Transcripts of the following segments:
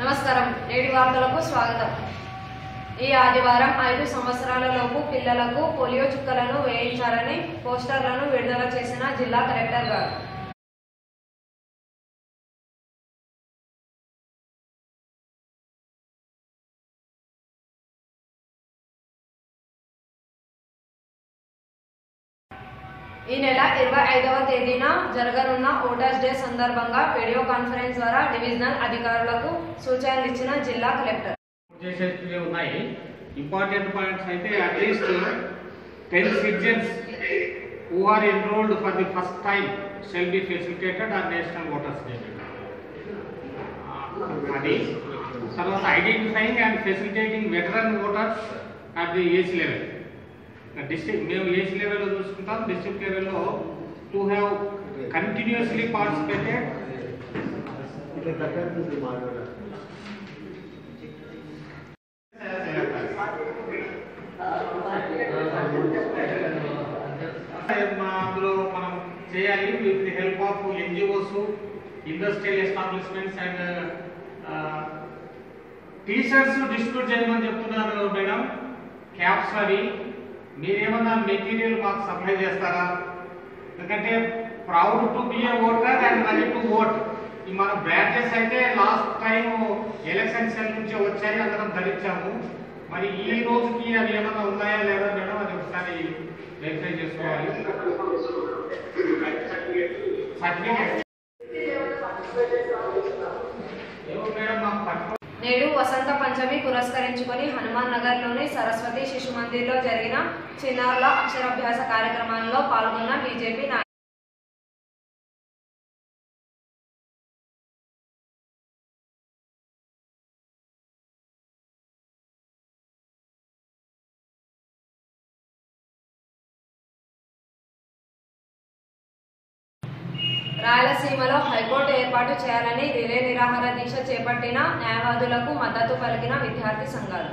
నమస్కారం. నేటి వార్తలకు స్వాగతం. ఈ ఆదివారం ఐదు సంవత్సరాలలోపు పిల్లలకు పోలియో చుక్కలను వేయించాలని పోస్టర్లను విడుదల చేసిన జిల్లా కలెక్టర్ గారు. ఈ నెల ఇరవై ఐదవ తేదీన జరగనున్న ఓటర్స్ డే సందర్భంగా వీడియో కాన్ఫరెన్స్ ద్వారా డివిజనల్ అధికారులకు సూచనలు ఇచ్చిన జిల్లా కలెక్టర్. చేసేటివి ఉన్నాయి. ఇంపార్టెంట్ పాయింట్స్ అయితే at least ten citizens who are enrolled for the first time shall be facilitated or national voters day అది తర్వాత identifying and facilitating veteran voters at the age level district మేము age లెవెల్లో చూసుకుంటాం district లెవెల్లో to have continuously participated ఇట్లా దగ్గర మాట్లాడారు మా అందులో మనం చేయాలి with the help of NGOs industrial establishments and T shirts distribute చేయమని చెప్తున్నారు మేడం క్యాప్స్ అవి మీరేమన్నా మెటీరియల్ మాకు సప్లై చేస్తారా? ఎందుకంటే proud to be a voter and ready to vote ఈ మన బ్యాచెస్ అయితే లాస్ట్ టైం ఎలక్షన్ సెల్ నుంచి వచ్చాయి అందరం ధరించాము. మరి ఈ రోజుకి అవి ఏమన్నా ఉన్నాయా లేదా మేడం? అది ఒకసారి వెరిఫై చేసుకోవాలి. సర్టిఫికేట్ ఏమో మేడం మాకు పట్టుకో నేడు వసంత పంచమి పురస్కరించుకొని హనుమాన్ నగర్లోని సరస్వతి శిశు మందిర్లో జరిగిన చిన్నారుల అక్షరాభ్యాస కార్యక్రమంలో పాల్గొన్న బీజేపీ రాయలసీమలో హైకోర్టు ఏర్పాటు చేయాలని రిలే నిరాహార దీక్ష చేపట్టిన న్యాయవాదులకు మద్దతు పలికిన విద్యార్థి సంఘాలు.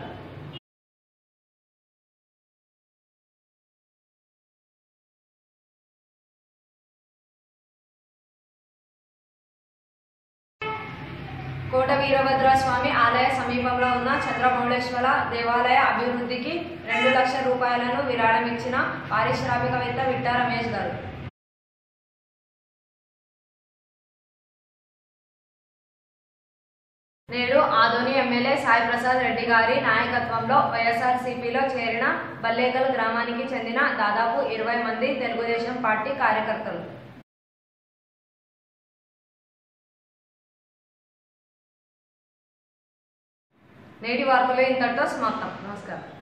కోట వీరభద్ర స్వామి ఆలయ సమీపంలో ఉన్న చంద్రమౌళేశ్వర దేవాలయ అభివృద్ధికి రెండు లక్షల రూపాయలను విరాళం ఇచ్చిన పారిశ్రామికవేత్త విట్టా రమేష్ గారు. నేడు ఆదోని ఎమ్మెల్యే సాయి ప్రసాద్ రెడ్డి గారి నాయకత్వంలో వైఎస్ఆర్సీపీలో చేరిన బల్లేకల్ గ్రామానికి చెందిన దాదాపు ఇరవై మంది తెలుగుదేశం పార్టీ కార్యకర్తలు. నేటి వార్తలు ఇంతటితో సమాప్తం. నమస్కారం.